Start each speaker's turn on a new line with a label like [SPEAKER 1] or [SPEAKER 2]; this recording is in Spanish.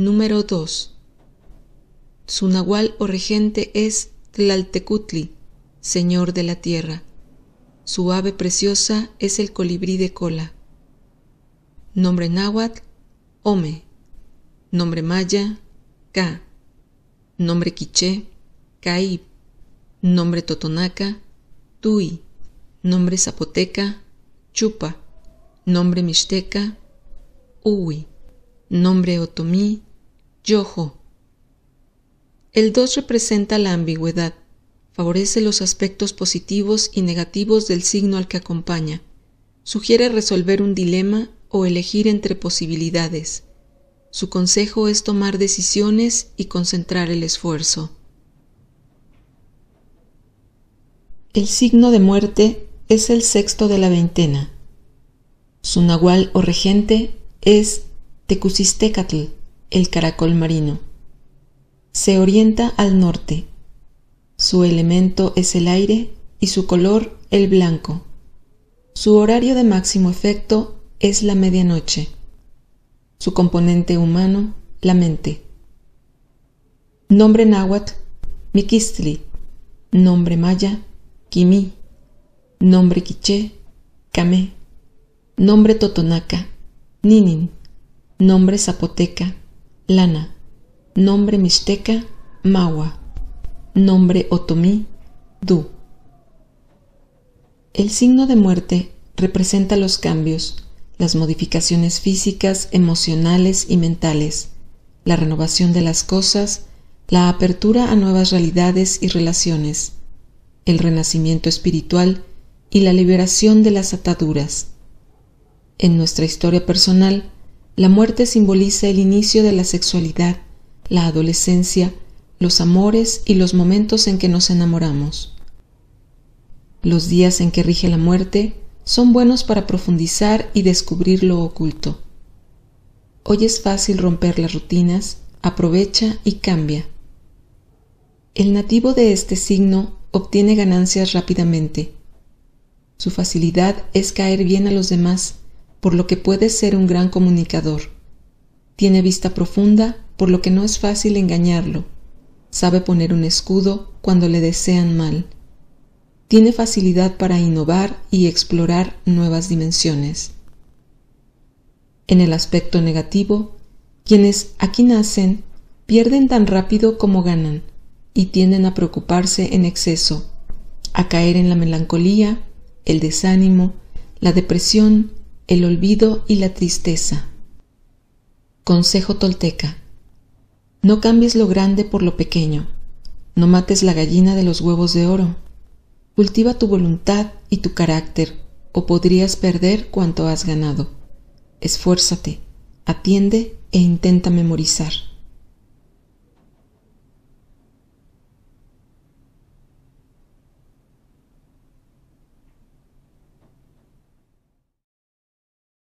[SPEAKER 1] Número 2. Su nahual o regente es Tlaltecutli, señor de la tierra. Su ave preciosa es el colibrí de cola. Nombre náhuatl, Ome. Nombre maya, Ka. Nombre quiché, Caib. Nombre totonaca, Tui. Nombre zapoteca, Chupa. Nombre mixteca, Uwi. Nombre otomí, Yojo. El 2 representa la ambigüedad, favorece los aspectos positivos y negativos del signo al que acompaña, sugiere resolver un dilema o elegir entre posibilidades. Su consejo es tomar decisiones y concentrar el esfuerzo. El signo de muerte es el sexto de la veintena. Su nahual o regente es Tecusistecatl, el caracol marino. Se orienta al norte. Su elemento es el aire y su color el blanco. Su horario de máximo efecto es la medianoche. Su componente humano, la mente. Nombre náhuatl, Miquistli. Nombre maya, Quimí. Nombre quiché, Camé. Nombre totonaca, Ninin. Nombre zapoteca, Lana. Nombre mixteca, Magua. Nombre otomí, Du. El signo de muerte representa los cambios, las modificaciones físicas, emocionales y mentales, la renovación de las cosas, la apertura a nuevas realidades y relaciones el renacimiento espiritual y la liberación de las ataduras. En nuestra historia personal, la muerte simboliza el inicio de la sexualidad, la adolescencia, los amores y los momentos en que nos enamoramos. Los días en que rige la muerte son buenos para profundizar y descubrir lo oculto. Hoy es fácil romper las rutinas, aprovecha y cambia. El nativo de este signo obtiene ganancias rápidamente. Su facilidad es caer bien a los demás, por lo que puede ser un gran comunicador. Tiene vista profunda, por lo que no es fácil engañarlo. Sabe poner un escudo cuando le desean mal. Tiene facilidad para innovar y explorar nuevas dimensiones. En el aspecto negativo, quienes aquí nacen pierden tan rápido como ganan y tienden a preocuparse en exceso, a caer en la melancolía, el desánimo, la depresión, el olvido y la tristeza. Consejo tolteca. No cambies lo grande por lo pequeño. No mates la gallina de los huevos de oro. Cultiva tu voluntad y tu carácter, o podrías perder cuanto has ganado. Esfuérzate, atiende e intenta memorizar.